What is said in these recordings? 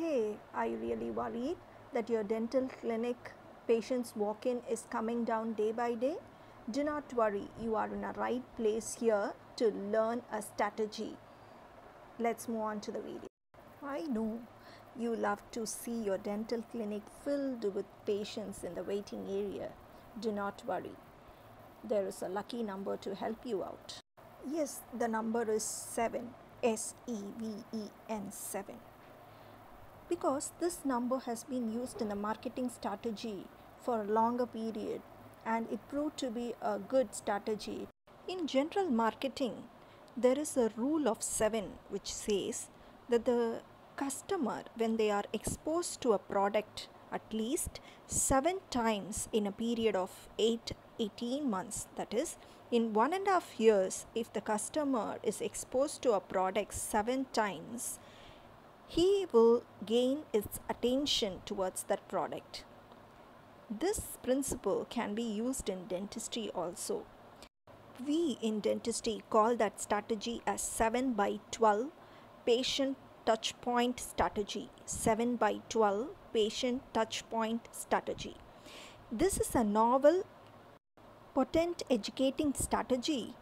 Hey, are you really worried that your dental clinic patients walk in is coming down day by day? Do not worry, you are in a right place here to learn a strategy. Let's move on to the video. I know you love to see your dental clinic filled with patients in the waiting area. Do not worry, there is a lucky number to help you out. Yes, the number is 7 S E V E N 7 because this number has been used in the marketing strategy for a longer period and it proved to be a good strategy. In general marketing, there is a rule of 7 which says that the customer, when they are exposed to a product at least 7 times in a period of 8 18 months, that is, in one and a half years, if the customer is exposed to a product 7 times, he will gain its attention towards that product. This principle can be used in dentistry also. We in dentistry call that strategy as 7 by 12 patient touch point strategy. 7 by 12 patient touch point strategy. This is a novel, potent educating strategy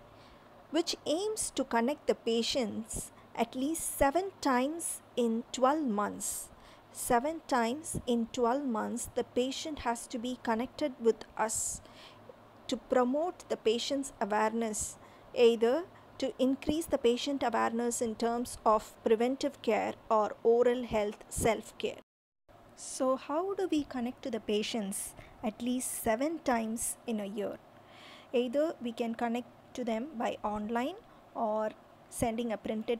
which aims to connect the patients at least 7 times in 12 months. 7 times in 12 months, the patient has to be connected with us to promote the patient's awareness, either to increase the patient awareness in terms of preventive care or oral health self care. So, how do we connect to the patients at least 7 times in a year? Either we can connect to them by online or sending a printed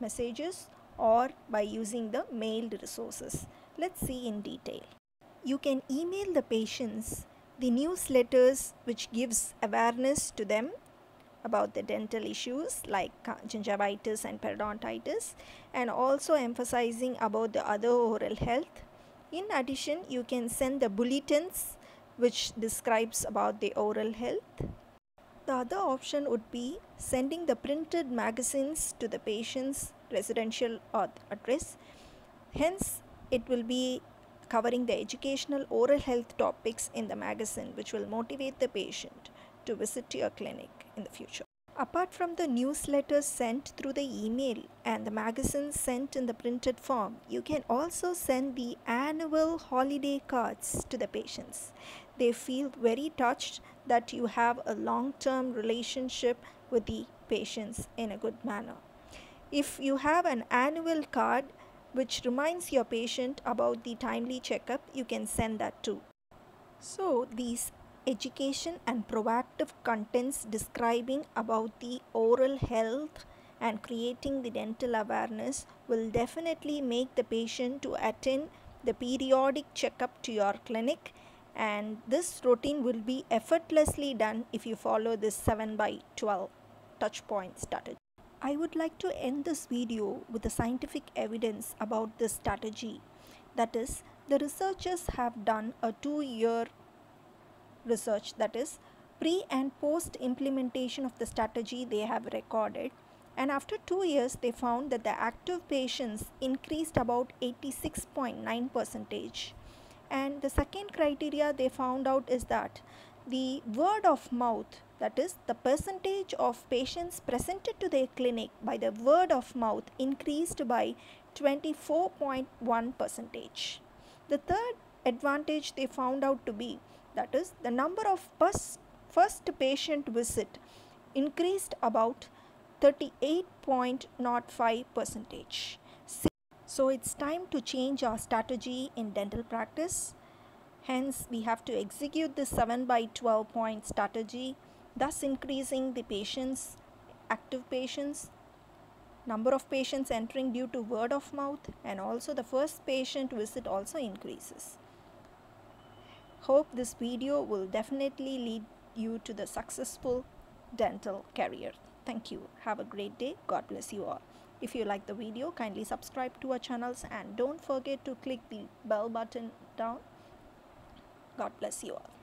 messages or by using the mailed resources. Let's see in detail. You can email the patients the newsletters which gives awareness to them about the dental issues like gingivitis and periodontitis and also emphasizing about the other oral health. In addition, you can send the bulletins which describes about the oral health the other option would be sending the printed magazines to the patient's residential address. Hence, it will be covering the educational oral health topics in the magazine, which will motivate the patient to visit your clinic in the future. Apart from the newsletters sent through the email and the magazines sent in the printed form, you can also send the annual holiday cards to the patients. They feel very touched that you have a long term relationship with the patients in a good manner. If you have an annual card which reminds your patient about the timely checkup, you can send that too. So, these education and proactive contents describing about the oral health and creating the dental awareness will definitely make the patient to attend the periodic checkup to your clinic and this routine will be effortlessly done if you follow this 7 by 12 touch point strategy. I would like to end this video with the scientific evidence about this strategy. That is, the researchers have done a two year research that is pre and post implementation of the strategy they have recorded and after 2 years they found that the active patients increased about 86.9 percentage and the second criteria they found out is that the word of mouth that is the percentage of patients presented to their clinic by the word of mouth increased by 24.1 percentage the third advantage they found out to be that is the number of first, patient visit increased about 38.05 percentage. So it's time to change our strategy in dental practice. Hence, we have to execute the 7 by 12 point strategy, thus increasing the patients, active patients, number of patients entering due to word of mouth and also the first patient visit also increases. Hope this video will definitely lead you to the successful dental career. Thank you. Have a great day. God bless you all. If you like the video, kindly subscribe to our channels and don't forget to click the bell button down. God bless you all.